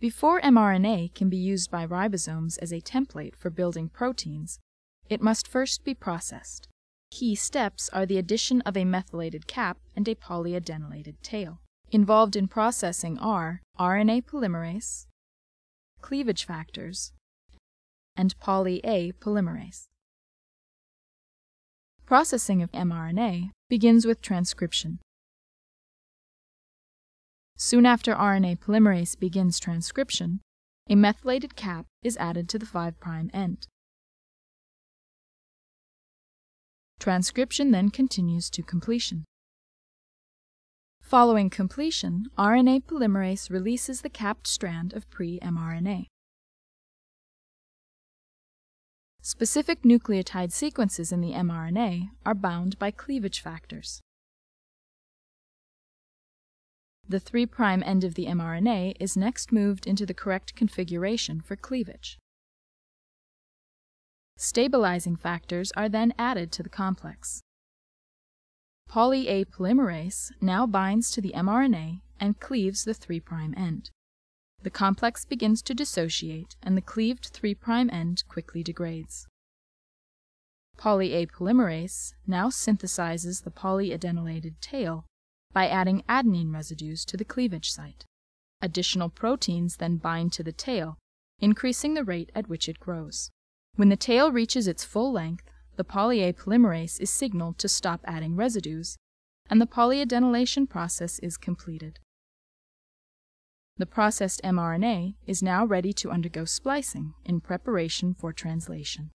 Before mRNA can be used by ribosomes as a template for building proteins, it must first be processed. Key steps are the addition of a methylated cap and a polyadenylated tail. Involved in processing are RNA polymerase, cleavage factors, and poly-A polymerase. Processing of mRNA begins with transcription. Soon after RNA polymerase begins transcription, a methylated cap is added to the 5' end. Transcription then continues to completion. Following completion, RNA polymerase releases the capped strand of pre-mRNA. Specific nucleotide sequences in the mRNA are bound by cleavage factors. The 3' end of the mRNA is next moved into the correct configuration for cleavage. Stabilizing factors are then added to the complex. Poly-A polymerase now binds to the mRNA and cleaves the 3' end. The complex begins to dissociate and the cleaved 3' end quickly degrades. Poly-A polymerase now synthesizes the polyadenylated tail by adding adenine residues to the cleavage site. Additional proteins then bind to the tail, increasing the rate at which it grows. When the tail reaches its full length, the poly-A polymerase is signaled to stop adding residues, and the polyadenylation process is completed. The processed mRNA is now ready to undergo splicing in preparation for translation.